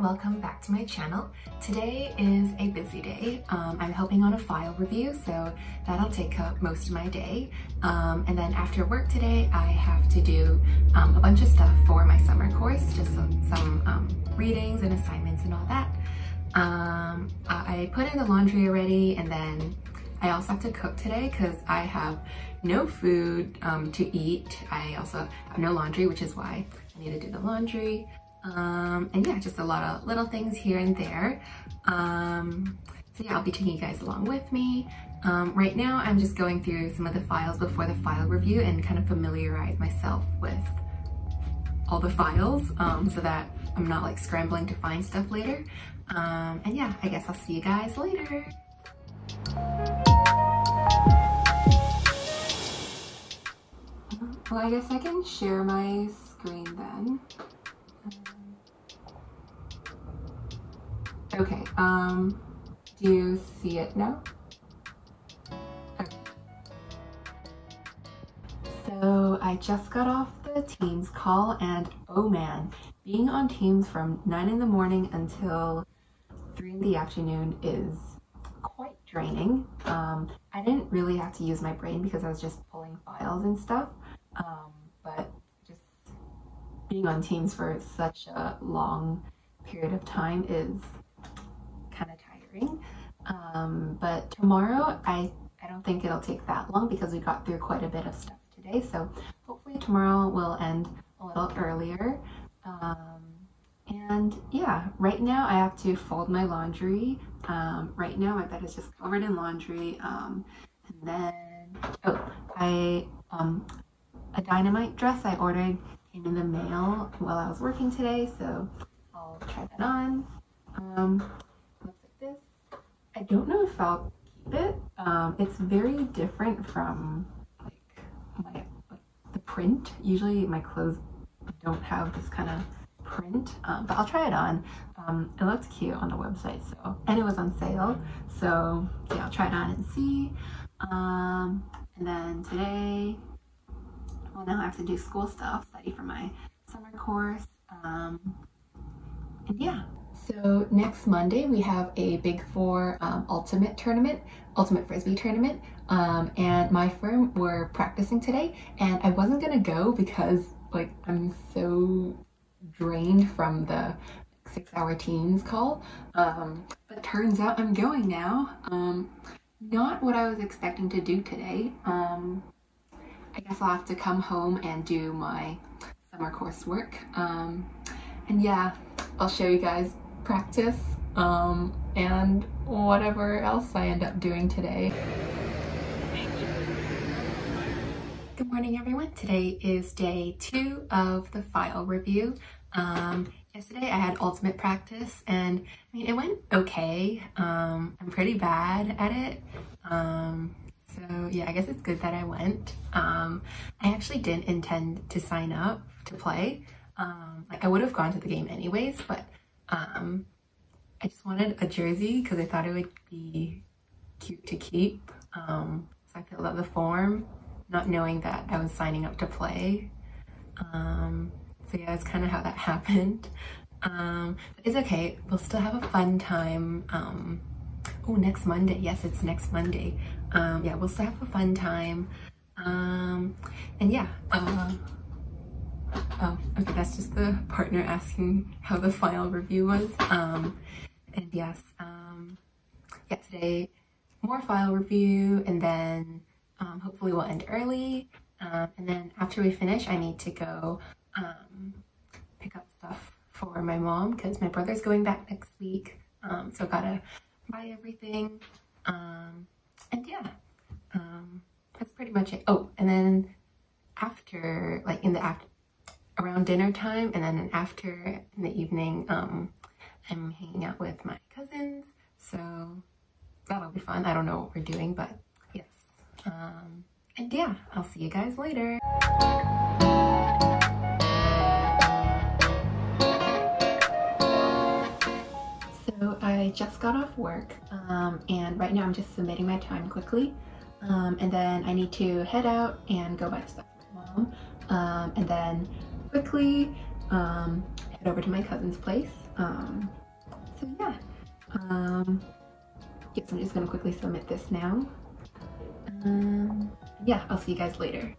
welcome back to my channel. Today is a busy day. Um, I'm helping on a file review, so that'll take up most of my day. Um, and then after work today, I have to do um, a bunch of stuff for my summer course, just some, some um, readings and assignments and all that. Um, I put in the laundry already and then I also have to cook today because I have no food um, to eat. I also have no laundry, which is why I need to do the laundry. Um, and yeah, just a lot of little things here and there. Um, so yeah, I'll be taking you guys along with me. Um, right now, I'm just going through some of the files before the file review and kind of familiarize myself with all the files um, so that I'm not like scrambling to find stuff later. Um, and yeah, I guess I'll see you guys later. Well, I guess I can share my screen then. Okay, um, do you see it now? So I just got off the Teams call and oh man, being on Teams from 9 in the morning until 3 in the afternoon is quite draining. Um, I didn't really have to use my brain because I was just pulling files and stuff, um, but just being on Teams for such a long period of time is um, but tomorrow, I, I don't think it'll take that long because we got through quite a bit of stuff today. So hopefully tomorrow will end a little earlier. Um, and yeah, right now I have to fold my laundry. Um, right now my bed is just covered in laundry. Um, and then, oh, I, um, a dynamite dress I ordered came in the mail while I was working today. So I'll try that on. Um, don't know if I'll keep it. Um, it's very different from like my the print. Usually my clothes don't have this kind of print, um, but I'll try it on. Um, it looked cute on the website, so and it was on sale. So yeah, I'll try it on and see. Um, and then today, well now I have to do school stuff, study for my summer course. Um, and yeah, so next Monday we have a Big Four um, Ultimate tournament, Ultimate Frisbee tournament, um, and my firm were practicing today, and I wasn't gonna go because like I'm so drained from the six-hour teams call, um, but turns out I'm going now. Um, not what I was expecting to do today. Um, I guess I'll have to come home and do my summer coursework. Um, and yeah, I'll show you guys practice um, and whatever else I end up doing today. Good morning everyone. Today is day two of the file review. Um, yesterday I had ultimate practice and I mean it went okay. Um, I'm pretty bad at it. Um, so yeah, I guess it's good that I went. Um, I actually didn't intend to sign up to play. Um, like I would have gone to the game anyways, but um, I just wanted a jersey because I thought it would be cute to keep. Um, so I filled out the form, not knowing that I was signing up to play. Um, so yeah, that's kind of how that happened. Um, it's okay. We'll still have a fun time. Um, oh, next Monday. Yes, it's next Monday. Um, yeah, we'll still have a fun time. Um, and yeah, uh, Oh, okay, that's just the partner asking how the file review was. Um, and yes, um, yeah, today more file review and then um, hopefully we'll end early. Um, and then after we finish, I need to go um, pick up stuff for my mom because my brother's going back next week. Um, so I gotta buy everything. Um, and yeah, um, that's pretty much it. Oh, and then after, like in the after, around dinner time and then after in the evening um, I'm hanging out with my cousins. So that'll be fun. I don't know what we're doing but yes. Um, and yeah I'll see you guys later. So I just got off work um, and right now I'm just submitting my time quickly. Um, and then I need to head out and go buy stuff for mom. Um, and then quickly um, head over to my cousin's place Um, so yeah, um, yes, I'm just gonna quickly submit this now. Um, yeah, I'll see you guys later.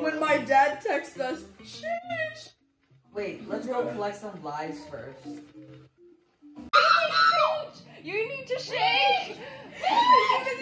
When my dad texts us, sheesh. Wait, let's go collect some lives first. You need to shake.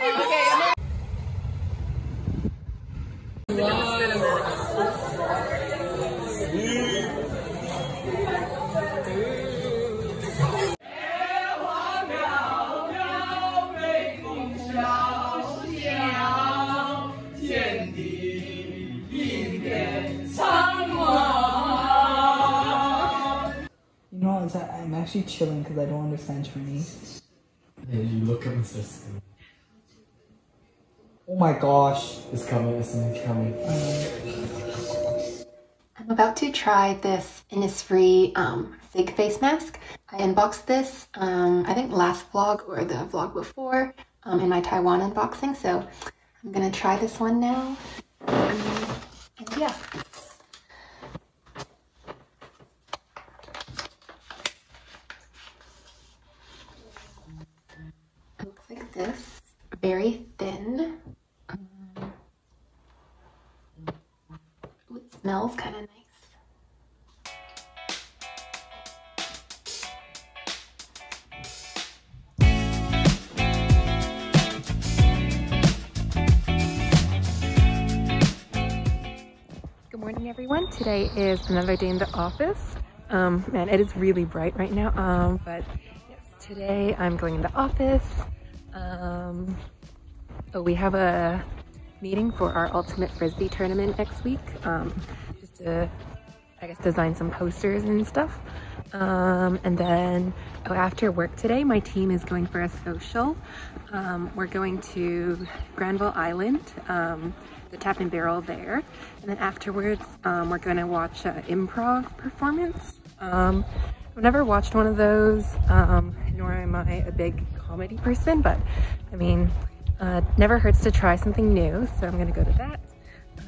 okay. You know what? that I'm actually chilling because I don't understand Chinese. And you look up and says, Oh my gosh. it's coming, it's coming. I'm about to try this Innisfree um, fig face mask. I unboxed this, um, I think last vlog or the vlog before um, in my Taiwan unboxing. So I'm gonna try this one now. Um, and yeah. It looks like this, very thin. Um, ooh, it smells kind of nice. Good morning, everyone. Today is another day in the office. Um, man, it is really bright right now. Um, but yes, today I'm going in the office. Um, oh, we have a meeting for our ultimate frisbee tournament next week. Um, just to, I guess, design some posters and stuff. Um, and then oh, after work today, my team is going for a social. Um, we're going to Granville Island, um, the Tap and Barrel there. And then afterwards, um, we're going to watch an improv performance. Um, I've never watched one of those, um, nor am I a big comedy person, but I mean, uh, never hurts to try something new. So I'm going to go to that.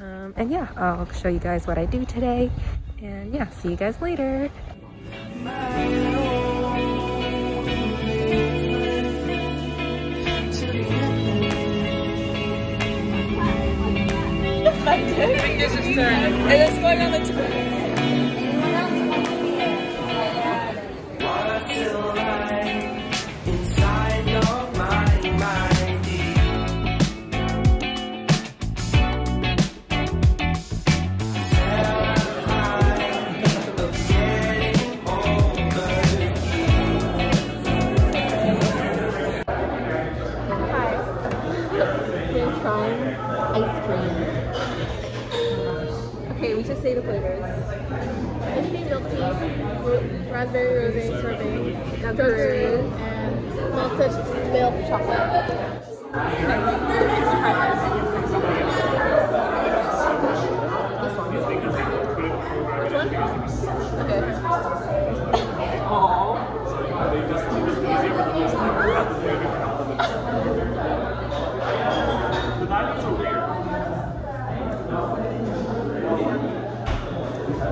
Um, and yeah, I'll show you guys what I do today. And yeah, see you guys later. Fingers. And it's going on the We're trying ice cream. Okay, we should say the flavors. Ice cream milk tea, raspberry rosé sorbet, strawberry, and melted milk chocolate. Which one? Okay.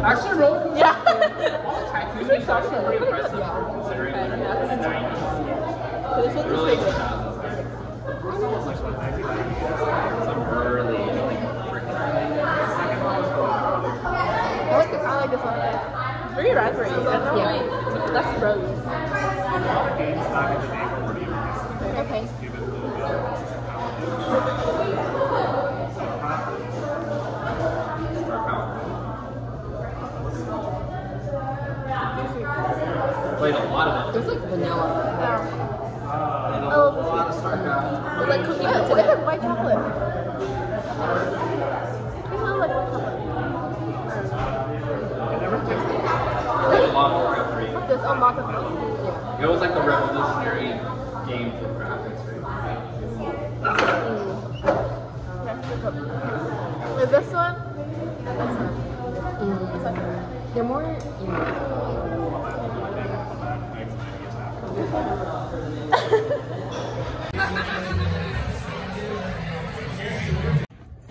Actually, really? Yeah. This is actually pretty impressive considering Okay, yeah. it's 90s. This one's the Really sweet good one. Some early, like, freaking I like this. I like this one. It's very raspberry. I don't. Yeah. That's rose. Played a lot of it. There's like vanilla. Oh, this one. It's like cookie. Oh, yeah, it's like white chocolate. It smells like white chocolate. Played a lot of Mario 3. What's this? Oh, lots of. It was like the revolutionary game for graphics, right? Mm. Is this one? Mm. They're more. You know,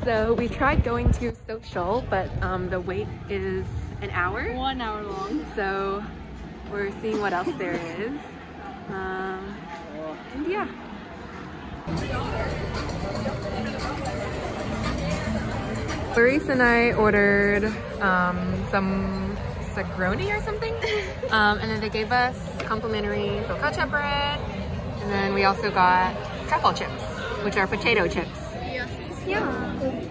So we tried going to social, but um, the wait is an hour. One hour long. So we're seeing what else there is. Um, and yeah. Clarice and I ordered um, some sagroni or something. Um, and then they gave us complimentary focaccia bread. And then we also got truffle chips, which are potato chips. Yes. Yeah.